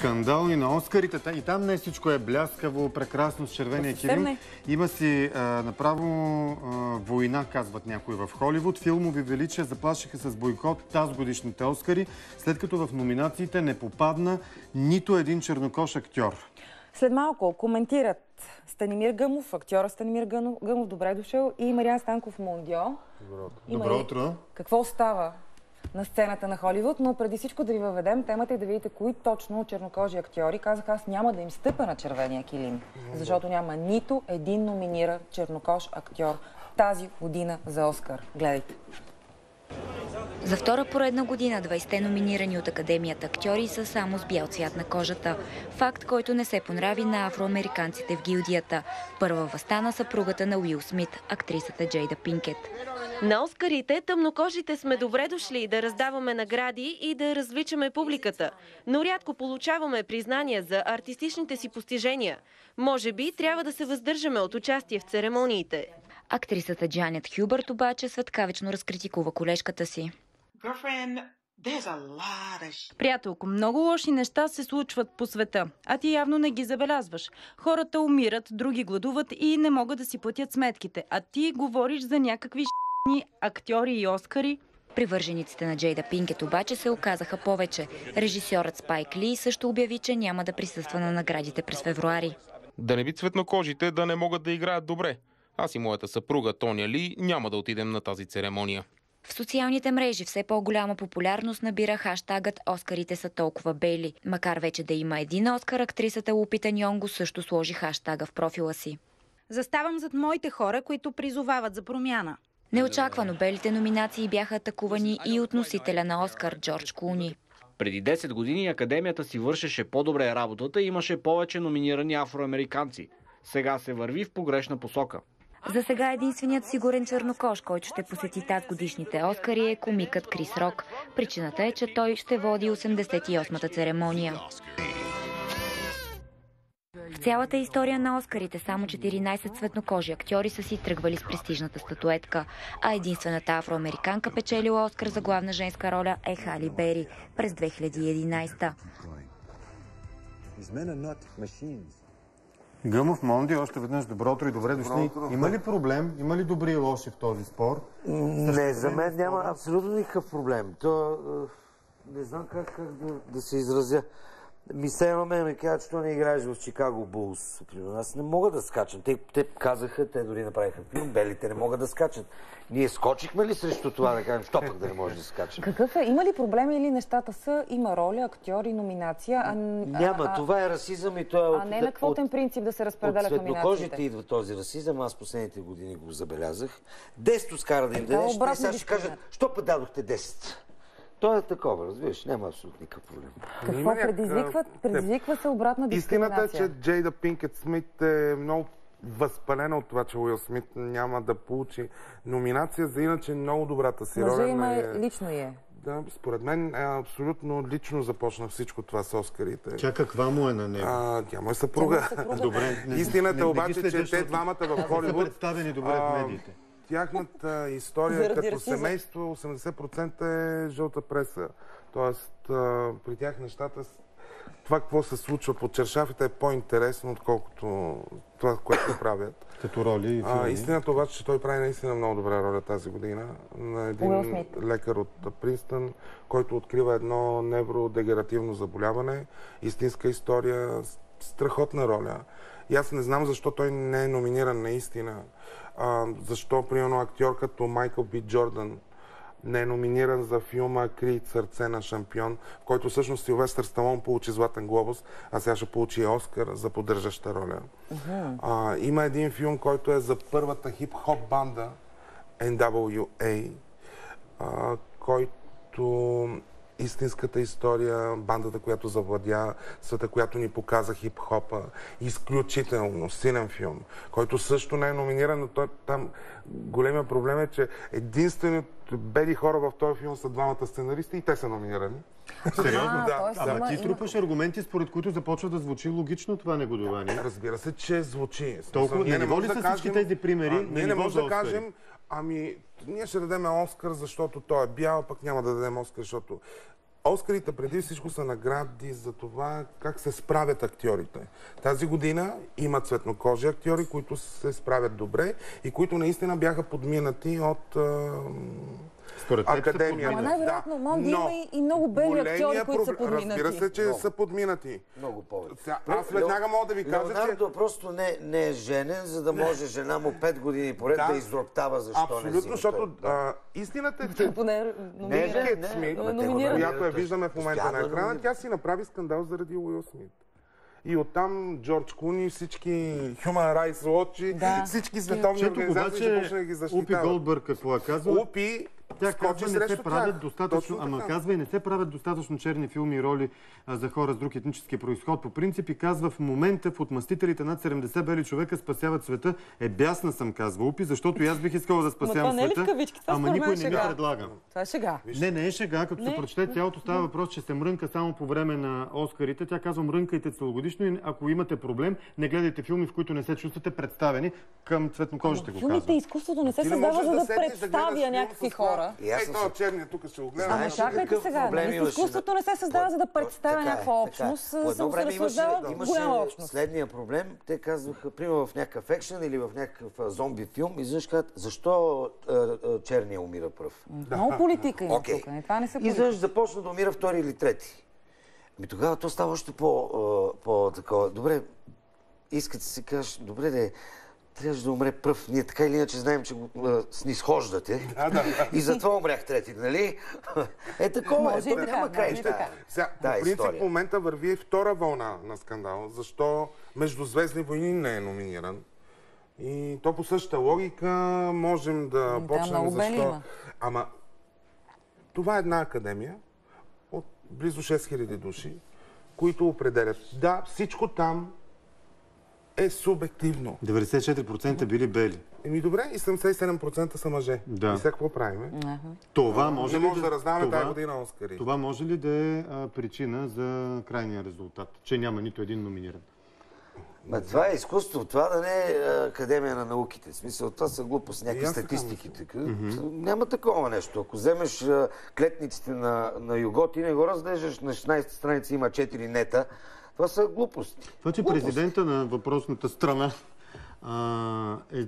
Скандални на Оскарите. И там не всичко е бляскаво, прекрасно, с червения килим. Има си а, направо а, война, казват някои в Холивуд. Филмови величия заплашиха с бойкот тази годишните Оскари, след като в номинациите не попадна нито един чернокош актьор. След малко коментират Станимир Гъмов, актьора Станимир Гъмов, добре дошъл, и Мариан Станков Мондио. Добро ли- утро. Какво става на сцената на Холивуд, но преди всичко да ви въведем темата и да видите кои точно чернокожи актьори казаха аз няма да им стъпа на червения килим, защото няма нито един номиниран чернокож актьор тази година за Оскар. Гледайте. За втора поредна година 20-те номинирани от Академията актьори са само с бял цвят на кожата. Факт, който не се понрави на афроамериканците в гилдията. Първа възстана съпругата на Уил Смит, актрисата Джейда Пинкет. На Оскарите тъмнокожите сме добре дошли да раздаваме награди и да развличаме публиката, но рядко получаваме признания за артистичните си постижения. Може би трябва да се въздържаме от участие в церемониите. Актрисата Джанет Хюбърт обаче светкавично разкритикува колежката си. Приятелко, много лоши неща се случват по света, а ти явно не ги забелязваш. Хората умират, други гладуват и не могат да си платят сметките, а ти говориш за някакви ш**ни актьори и оскари. Привържениците на Джейда Пинкет обаче се оказаха повече. Режисьорът Спайк Ли също обяви, че няма да присъства на наградите през февруари. Да не би цветнокожите да не могат да играят добре. Аз и моята съпруга Тоня Ли няма да отидем на тази церемония. В социалните мрежи все по-голяма популярност набира хаштагът «Оскарите са толкова бели». Макар вече да има един Оскар, актрисата Лупита Ньонго също сложи хаштага в профила си. Заставам зад моите хора, които призовават за промяна. Неочаквано белите номинации бяха атакувани и от носителя на Оскар Джордж Клуни. Преди 10 години Академията си вършеше по-добре работата и имаше повече номинирани афроамериканци. Сега се върви в погрешна посока. За сега единственият сигурен чернокож, който ще посети тази годишните Оскари е комикът Крис Рок. Причината е, че той ще води 88-та церемония. В цялата история на Оскарите само 14 цветнокожи актьори са си тръгвали с престижната статуетка, а единствената афроамериканка печелила Оскар за главна женска роля е Хали Бери през 2011. Гъмов Монди, още веднъж добро утро и добре дошли. Има ли проблем? Има ли добри и лоши в този спор? Не, за мен няма абсолютно никакъв проблем. То, е, не знам как, как да, да се изразя. Ми се едно ме ме казват, че не играеш в Чикаго Булс. Аз не мога да скачам. Те, те казаха, те дори направиха филм, белите не могат да скачат. Ние скочихме ли срещу това да кажем, що пък да не може да скачам? Какъв е? Има ли проблеми или нещата са? Има роля, актьори, номинация, а, Няма, а, това е расизъм и това е а не на квотен принцип да се От разпределят светлокожите номинациите. идва този расизъм, аз последните години го забелязах. Десето скара да им дадеш, те обратна сега ще кажат, що път дадохте 10? То е такова, разбираш, няма абсолютно никакъв проблем. Какво предизвиква? Предизвиква се обратна Истината е, дискриминация. че Джейда Пинкет Смит е много възпалена от това, че Уил Смит няма да получи номинация за иначе много добрата си Мъжа роля. има на- е, лично е. Да, според мен е абсолютно лично започна всичко това с Оскарите. Тя каква му е на него? А, тя му е съпруга. Добре. не- Истината не- е не обаче, следя, че те двамата в не са Холивуд... представени добре в медиите. Тяхната история Заради като расизъм. семейство 80% е жълта преса. Тоест, а, при тях нещата, с- това какво се случва под чершафите е по-интересно, отколкото това, което правят. Като роли и А, филми. истината обаче, че той прави наистина много добра роля тази година на Уил един Смит. лекар от Принстън, който открива едно невродегеративно заболяване. Истинска история, с- страхотна роля. И аз не знам защо той не е номиниран наистина. А, защо, примерно, актьор като Майкъл Би Джордан не е номиниран за филма Крит сърце на шампион, в който всъщност Силвестър Сталон получи Златен глобус, а сега ще получи Оскар за поддържаща роля. А, има един филм, който е за първата хип-хоп банда NWA, а, който истинската история, бандата, която завладя света, която ни показа хип-хопа. Изключително силен филм, който също не е номиниран, но той, там големия проблем е, че единствените бели хора в този филм са двамата сценаристи и те са номинирани. Сериозно? А, тоест Ама има- ти има- трупаш аргументи, според които започва да звучи логично това негодование. Разбира се, че звучи. Толкова- ли можем са всички тези примери? А, ние не за да Оскари? кажем, ами, ние ще дадем Оскар, защото той е бял, пък няма да дадем Оскар, защото Оскарите преди всичко са награди за това как се справят актьорите. Тази година има цветнокожи актьори, които се справят добре и които наистина бяха подминати от Според академията. Ама най-вероятно, да има и- и много бели актьори, които са подминати. Разбира се, че Много. са подминати. Много повече. Аз веднага мога да ви кажа, че... Леонардо просто не, не е женен, за да може жена му 5 години поред да, Да. изроптава защо не Абсолютно, взима защото той. Да. а, истината е, че е не. Кет не, Смит, която я виждаме в момента на екрана, тя си направи скандал заради Уил Смит. И оттам Джордж Куни, всички Human Rights Watch, Да. всички световни Чето организации ще обаче почне да ги Упи защитават. Голбърг какво е казал? Упи Тя казва, не се правят тях. достатъчно, ама казва и не се правят достатъчно черни филми и роли а, за хора с друг етнически происход. По принцип и казва, в момента в отмъстителите над 70 бели човека спасяват света. Е, бясна съм, казва Упи, защото и аз бих искала да това спасявам не е света. кавички? Това Ама никой мен не е ми предлага. Това е шега. Не, не е шега, като се Не. прочете цялото става въпрос, че се мрънка само по време на Оскарите. Тя казва, мрънкайте целогодишно и ако имате проблем, не гледайте филми, в които не се чувствате представени към цветнокожите го Филмите и казва. изкуството не се не създава за да представя някакви това. Хора. И аз Ей, съм се- черния тук гледам. Знаеш Ама ли чакайте какъв сега, проблем нали? имаше изкуството на- не се създава за да представя е, някаква е. общност, По едно само се време имаше, разсъждава имаше голяма общност. следния проблем. Те казваха, примерно в някакъв екшен или в някакъв зомби филм, изведнъж казват, защо черния умира пръв? Много политика има тук. Това са И изведнъж започна да умира втори или трети. Ами тогава то става още по, а, по такова. Добре, искате си кажеш, добре де, трябваше да умре пръв. Ние така или иначе знаем, че го а, снисхождате. И затова умрях трети, нали? Е такова, е, Може и то така, няма край. може и да. така. Сега, Да, по принцип, история. в момента върви втора вълна на скандал. Защо Междузвездни войни не е номиниран? И то по същата логика можем да там почнем защо. има. Ама това е една академия от близо 6000 души, които определят. Да, всичко там е субективно. 94% били бели. Еми добре, и 77% са мъже. Да. И сега какво правиме? Това може Не ли може да раздаваме това- тази година Оскари. Това може ли да е а, причина за крайния резултат? Че няма нито един номиниран? Ма това е изкуство, това да не е академия на науките. В смисъл, това са глупости, някакви И аз така статистики. Така. Няма такова нещо. Ако вземеш клетниците на, на Юго, ти не го разглеждаш на 16 страница, има 4 нета. Това са глупости. Това, че Глупости. президента на въпросната страна а, е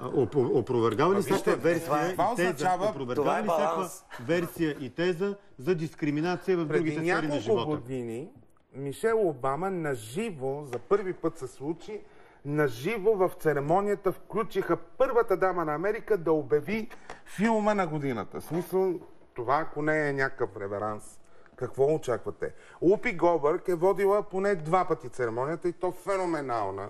оп- опровергава ли всяка версия това- и теза, опровергава е ли всяка баланс. версия и теза за дискриминация в Преди другите сфери на няколко живота? години Мишел Обама наживо, за първи път се случи, наживо в церемонията включиха първата дама на Америка да обяви филма на годината. В смисъл, това ако не е някакъв реверанс, какво очаквате? Лупи Гобърг е водила поне два пъти церемонията и то феноменална.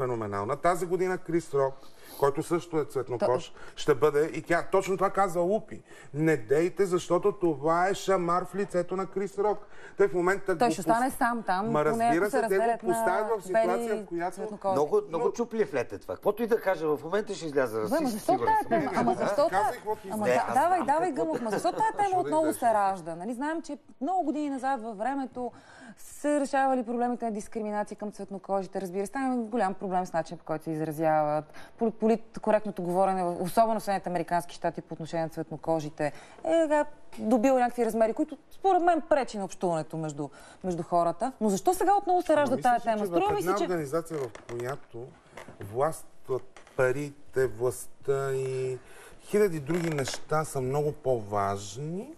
Феноменална. Тази година Крис Рок, който също е цветнокош, ще бъде и тя точно това каза Лупи. Не дейте, защото това е шамар в лицето на Крис Рок. Той в момента Той го ще пус- стане сам там, Ма разбира се те го поставят в ситуация, в която... Много, много чуплив лет е това. Каквото и да кажа, в момента ще изляза Бе, ма расист. защо тая тема? Ама защо казвай тая... Ама давай, давай, Гъмов, ти- ма защо тая тема отново се ражда? Нали знаем, че много години назад във времето се решавали проблемите на дискриминация към цветнокожите. Разбира се, там има голям проблем с начин, по който се изразяват. Поли- Политкоректното говорене, особено в Съединените американски щати по отношение на цветнокожите, е така, добил някакви размери, които според мен пречи на общуването между, между хората. Но защо сега отново се ражда си, тема? Струва ми се, че... организация, в която властват парите, властта и хиляди други неща са много по-важни,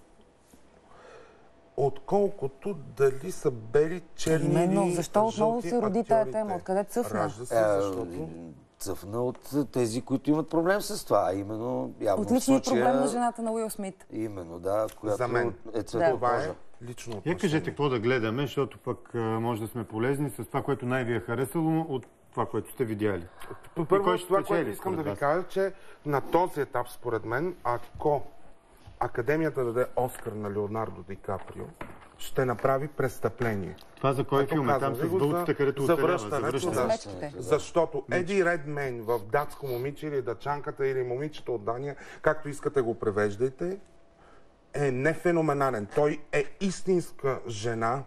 отколкото дали са бели, черни Именно, или защо отново се роди тая тема? Откъде цъфна? Ражда се, Е, защото... Цъфна от тези, които имат проблем с това. А именно, явно Отличният случая... проблем на жената на Уил Смит. Именно, да, която За мен. е Това е лично Я отношение. кажете какво да гледаме, защото пък може да сме полезни с това, което най-ви е харесало от това, което сте видяли. Първо, това, което искам да ви кажа, че на този етап, според мен, ако Академията даде Оскар на Леонардо Ди Каприо, ще направи престъпление. Това за кой филм е? Там с вълците, където връщането, за. Защото Еди Редмейн в датско момиче или дъчанката или момичето от Дания, както искате го превеждайте, е не феноменален. Той е истинска жена,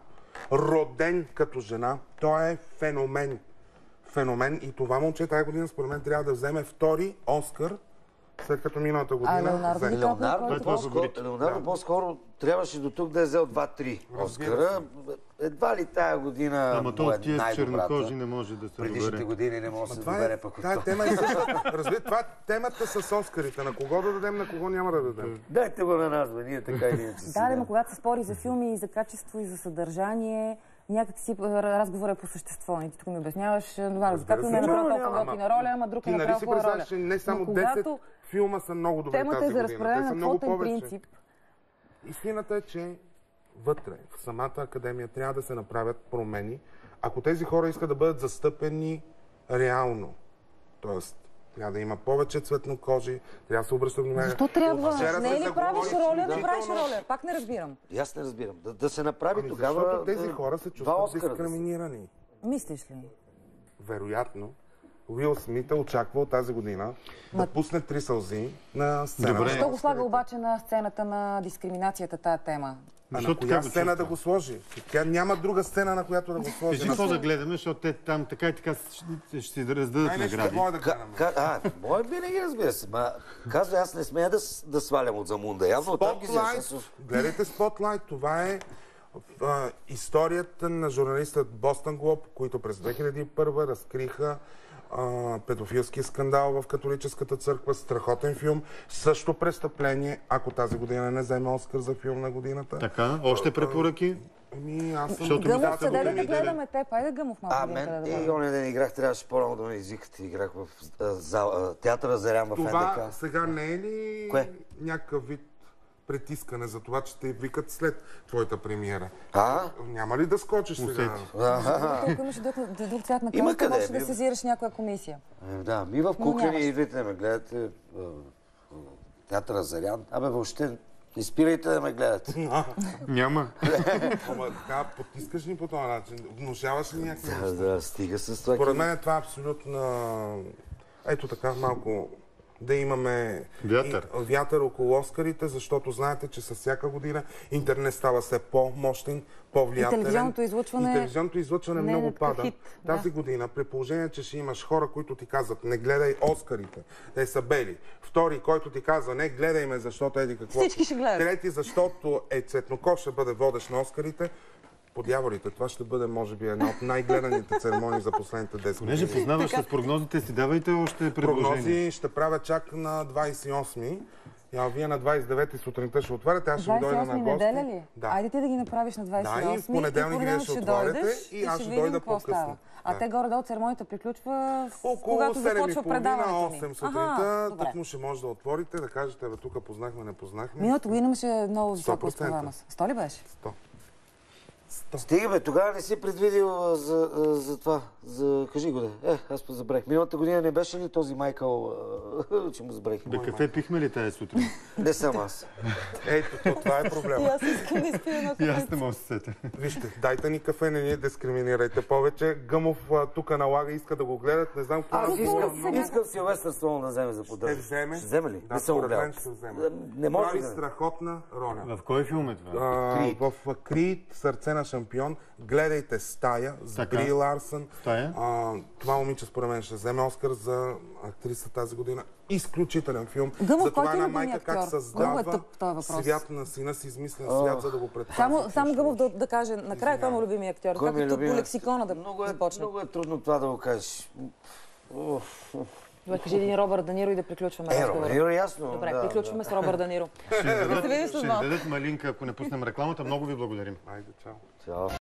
роден като жена. Той е феномен. Феномен и това момче тази година според мен трябва да вземе втори Оскар след като миналата година... Леонардо. Ди Леонардо, който това е по-скоро. Леонардо Да. по-скоро трябваше до тук да е взел 2-3 Разбира Оскара. Едва ли тая година Ама то е от тия чернокожи не може да се Предишните добере. години не може да се добере пък от това. тема е също. Разбира, това е темата с Оскарите. На кого да дадем, на кого няма да дадем. Дайте го на нас, бе, ние така или иначе. Да, да, но когато се спори за филми и за качество и за съдържание, някак си а, разговор е по същество. И ти тук ми обясняваш, Разбира както не е направил толкова готина роля, ама друг е нали направил си хубава роля. не само Но 10 когато филма са много добри темата тази е за са на много повече. принцип, Истината е, че вътре, в самата академия, трябва да се направят промени, ако тези хора искат да бъдат застъпени реално. Тоест, трябва да има повече цветнокожи, трябва да се обръща внимание. Защо трябва? Вчера Не е ли правиш роля, да правиш роля? Пак не разбирам. И Аз не разбирам. Да, да се направи Ами, тогава... защото тези е, хора се чувстват дискриминирани. Мислиш ли? Вероятно, Уил Смит е очаквал тази година да пусне три сълзи на сцена. Добре. Защо го слага обаче на сцената на дискриминацията тая тема? А на Защото коя сцена чувства. да го сложи? Тя няма друга сцена, на която да го сложи. Кажи какво да гледаме, защото те там така и така ще, ще си раздадат Най награди. какво е да гледаме. а, мое винаги разбира се. Ма, казва, аз не смея да, да свалям от замунда. Явно там ги. Гледайте Spotlight. Това е а, историята на журналистът Бостън Глоб, които през 2001 разкриха а, педофилски скандал в католическата църква. Страхотен филм. Също престъпление, ако тази година не вземе Оскар за филм на годината. Така, още препоръки? Ами, аз съм Защото Гъмов, да те гледаме те? Айде Гъмов малко А, да мен да и оня ден играх, трябваше по-рано да ме извикате. Играх в а, зал, а, театъра Зарян в Това НДК. сега не е ли Кое? някакъв вид притискане за това, че те викат след твоята премиера? А? Няма ли да скочиш сега? Усети. Ако имаш друг, друг цвят на кожата, можеш да сезираш някоя комисия. Е, Да, ми в куклени идвайте да ме гледате. Театъра Зарян. Абе, въобще, не спирайте да ме гледате. Няма. Ама така, потискаш ни по този начин. Внушаваш ли някакви Да, да, стига с това. Според мен това е абсолютно... Ето така малко да имаме Вятър. и- вятър около Оскарите, защото знаете, че с всяка година интернет става все по-мощен, по-влиятелен. И телевизионното излъчване И телевизионното излъчване не е много пада. хит, да. Тази година, при положение, че ще имаш хора, които ти казват, не гледай Оскарите, те са бели. Втори, който ти казва, не гледай ме, защото еди какво. Всички ще гледат. Трети, защото е цветнокош ще бъде водещ на Оскарите. По дяволите, това ще бъде, може би, една от най-гледаните церемонии за последните 10 Понеже години. познаваш с прогнозите си, давайте още предложения. Прогнози ще правя чак на 28-ми. Я, вие на 29-ти сутринта ще отваряте, аз ще ви дойда 28 на гости. неделя ли? Да. Айде ти да ги направиш на 28 Да, и в понеделник вие ще отворите дойдеш и аз ще видим дойда какво по-късно. става. А Да. те горе-долу церемонията приключва Около когато 7 започва предаването ни. 8 Аха, сутринта, му ще може да отворите, да кажете, бе, тук познахме, не познахме. Миналата година имаше много висока 100%. успеваемост. Сто ли беше? 100. Стига бе, тогава не си предвидил за, за това. За... Кажи го да. Е, аз забравих. Миналата година не беше ли този Майкъл, че му забравих? Бе, кафе пихме ли тази сутрин? Не съм аз. Ето, то, това е проблема. аз искам да изпия аз не мога да се сетя. Вижте, дайте ни кафе, не ни дискриминирайте повече. Гъмов тук налага, иска да го гледат, не знам какво Аз да искам, искам Силвестър Столон да вземе за Ще поддръжка. вземе. Ще вземе ли? Да, не съм мен ще вземе. Не може Прави да страхотна роля. В кой филм е това? А, Крит. в Крит, Сърце на шампион, гледайте Стая с Така. Бри Ларсън. Стая? А, това момиче според мен ще вземе Оскар за актриса тази година. Изключителен филм. Гъмов, за това е една майка как актьор? създава Много е тъп свят на сина си, измислен свят, за да го предпази. Само, само Гъмов да, да каже накрая кой му е любими актьор. Кой е Както тук по лексикона да Много е, започне. много е трудно това да го кажеш. Уф. Добре, кажи един Робърт Даниро и да приключваме Е, разговора. Ромеро, ясно. Добре, да, приключваме с Робърт Даниро. Ще ни Да дадат малинка, ако не пуснем рекламата. Много ви благодарим. Айде, чао. So.